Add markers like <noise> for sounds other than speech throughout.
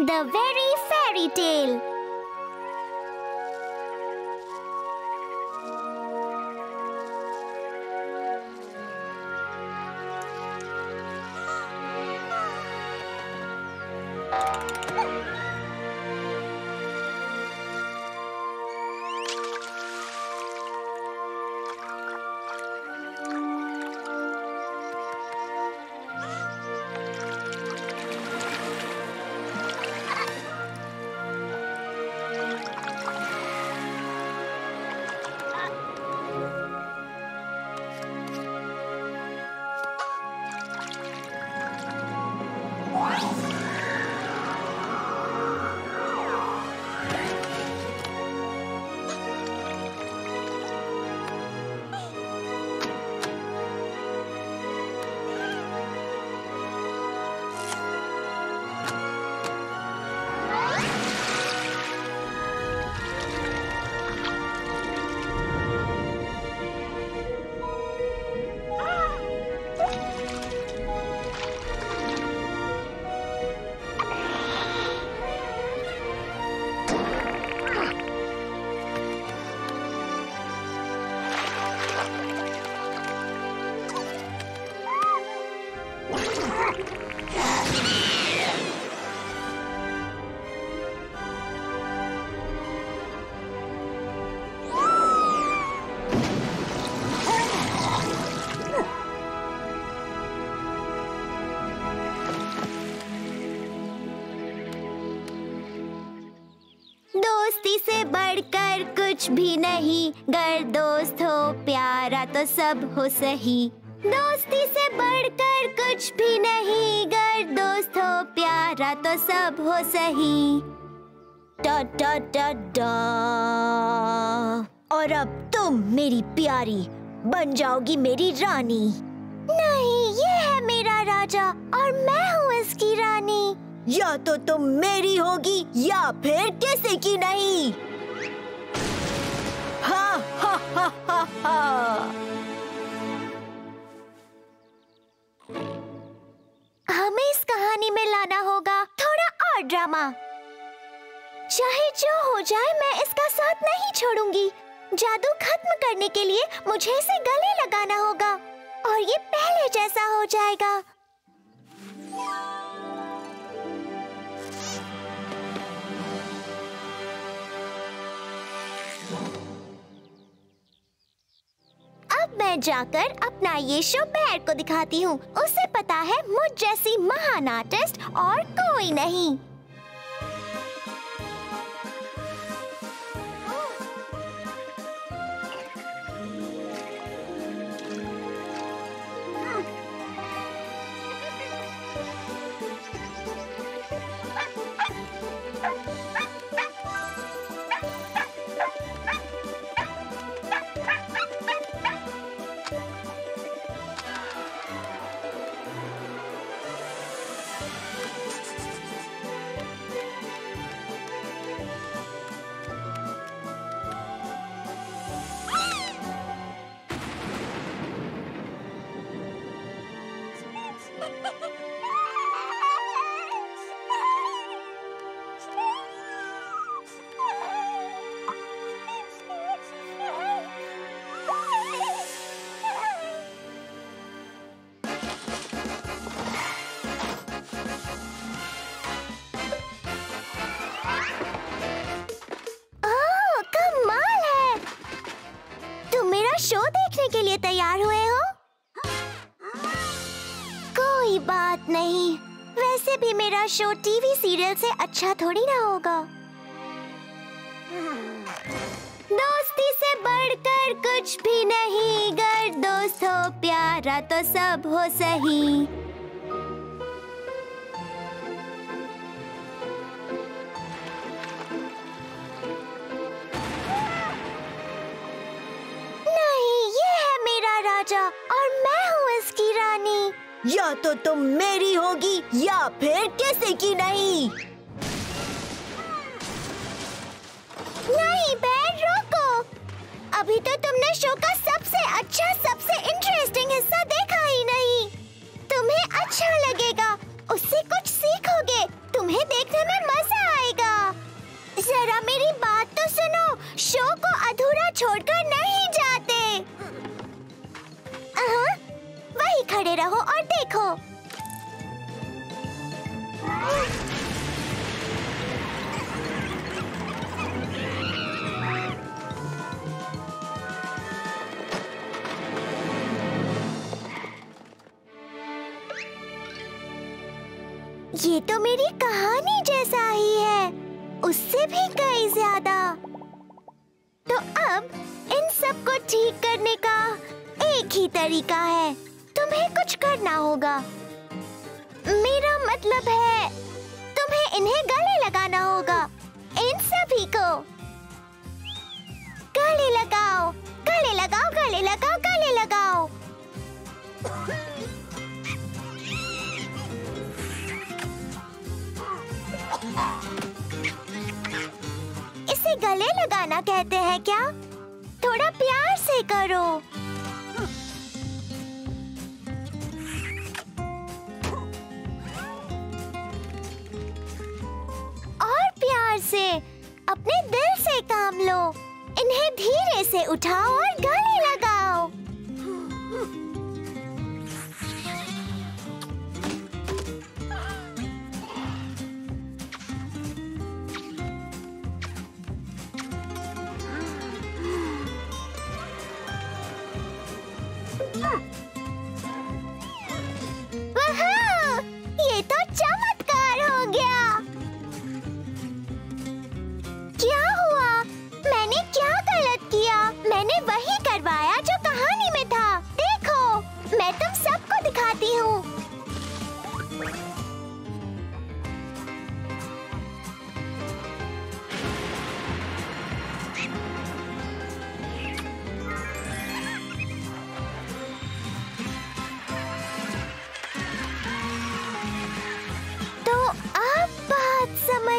The very fairy tale. दोस्ती से बढ़कर कुछ भी नहीं। गर दोस्त हो प्यारा तो सब हो सही। दोस्ती से बढ़कर कुछ भी नहीं गर दोस्त हो, प्यारा तो सब हो सही। डा डा डा डा। और अब तुम मेरी प्यारी बन जाओगी मेरी रानी। नहीं, ये है मेरा राजा और मैं हूँ इसकी रानी। या तो तुम मेरी होगी या फिर किसी की नहीं। हा हा हा। ड्रामा चाहे जो हो जाए, मैं इसका साथ नहीं छोड़ूँगी। जादू खत्म करने के लिए मुझे इसे गले लगाना होगा, और ये पहले जैसा हो जाएगा। अब मैं जाकर अपना ये शो बैर को दिखाती हूँ। उसे पता है मुझ जैसी महान आर्टिस्ट और कोई नहीं। शो टीवी सीरियल से अच्छा थोड़ी ना होगा। दोस्ती से बढ़कर कुछ भी नहीं गर दोस्त हो, प्यारा तो सब हो सही। नहीं, ये है मेरा राजा और मैं हूँ इसकी रानी। या तो तुम मेरी होगी या फिर किसी की नहीं। नहीं बैर रोको। अभी तो तुमने शो का सबसे अच्छा सबसे इंटरेस्टिंग हिस्सा देखा ही नहीं। तुम्हें अच्छा लगेगा, उससे कुछ सीखोगे, तुम्हें देखने में मज़ा आएगा। जरा मेरी बात तो सुनो शो को अधूरा छोड़कर नहीं खड़े रहो और देखो ये तो मेरी कहानी जैसा ही है उससे भी कई ज़्यादा तो अब इन सबको ठीक करने का एक ही तरीका है करना होगा। मेरा मतलब है, तुम्हें इन्हें गले लगाना होगा, इन सभी को। गले लगाओ गले लगाओ गले लगाओ गले लगाओ। इसे गले लगाना कहते हैं क्या? थोड़ा प्यार से करो। से अपने दिल से काम लो। इन्हें धीरे से उठाओ और गले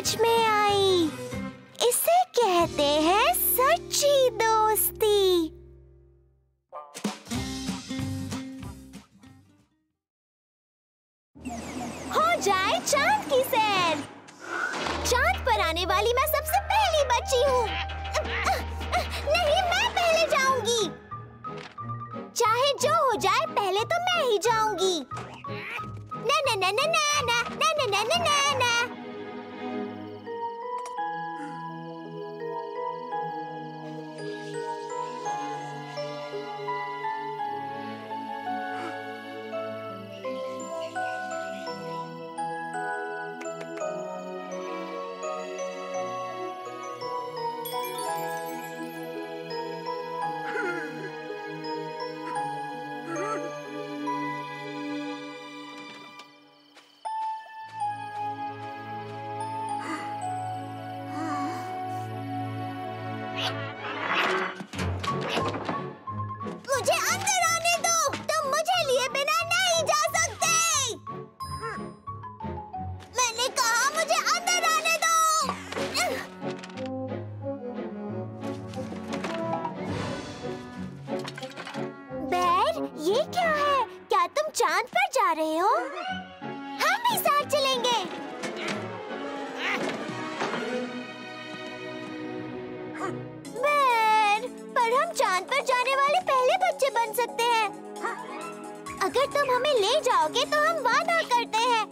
समझ में आई। इसे कहते हैं सच्ची दोस्ती। हो जाए चाँद की सैर। चाँद पर आने वाली मैं सबसे पहली बच्ची हूँ। नहीं, मैं पहले जाऊँगी। चाहे जो हो जाए, पहले तो मैं ही जाऊँगी। ना ना ना ना ना ना ना। ये क्या है? क्या तुम चाँद पर जा रहे हो? हम भी साथ चलेंगे। बैर पर हम चाँद पर जाने वाले पहले बच्चे बन सकते हैं। अगर तुम हमें ले जाओगे तो हम वादा करते हैं।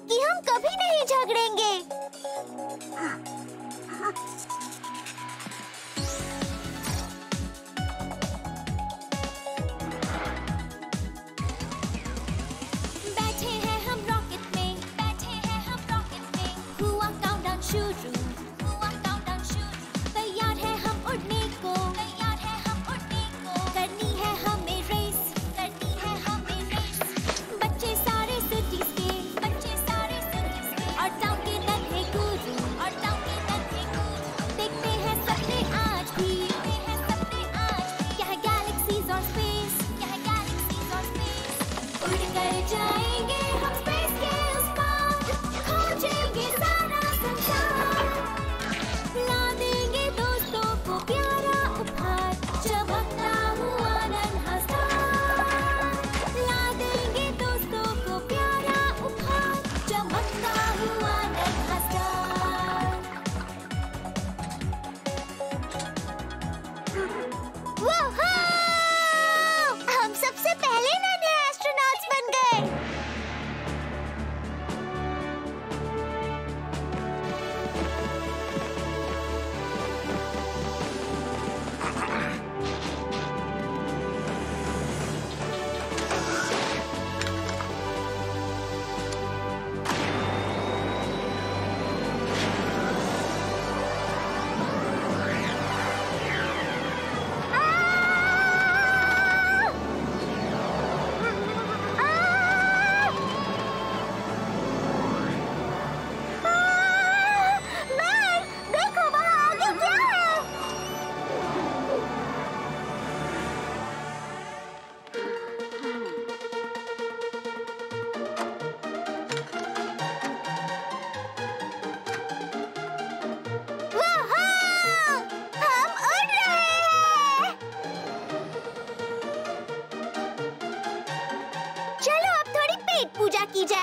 Ricky J.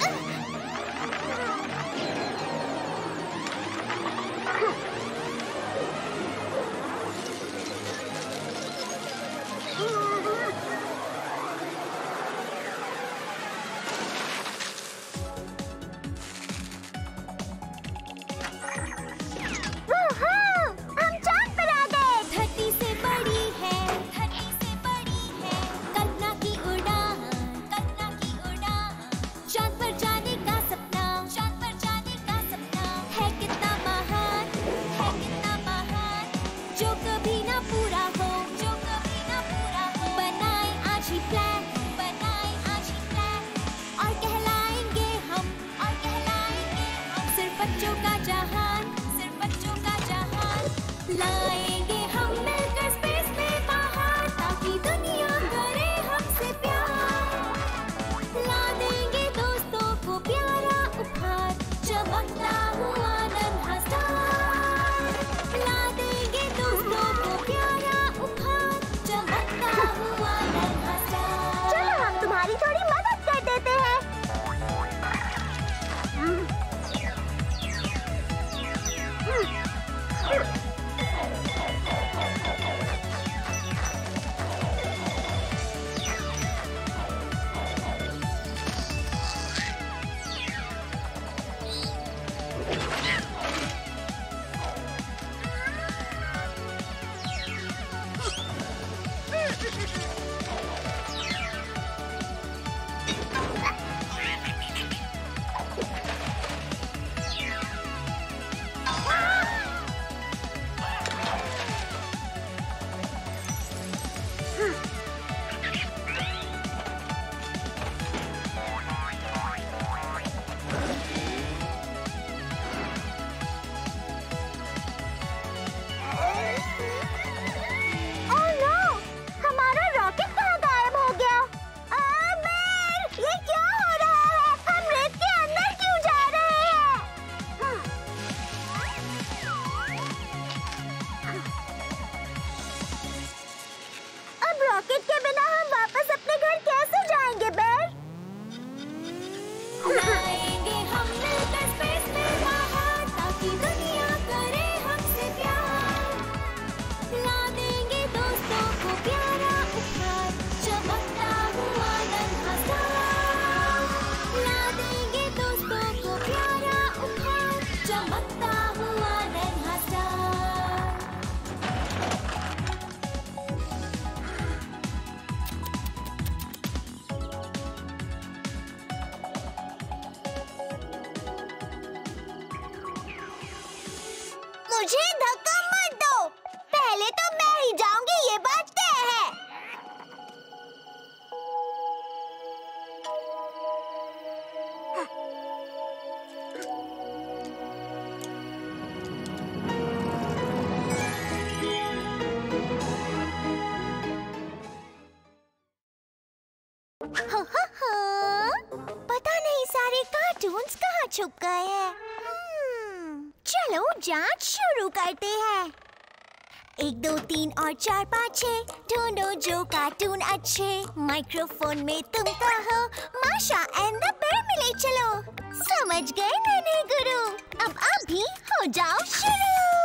<gasps> रॉकेट के बिना? पता नहीं, सारे कार्टून्स कहाँ छुप गए हैं। हम्म, चलो जाँच शुरू करते हैं। एक, दो, तीन और चार, पाँच छः ढूंढो जो कार्टून अच्छे। माइक्रोफोन में तुम कहो, माशा एंड द बेर मिले, चलो। समझ गए नन्हे गुरु। अब आप भी हो जाओ शुरू।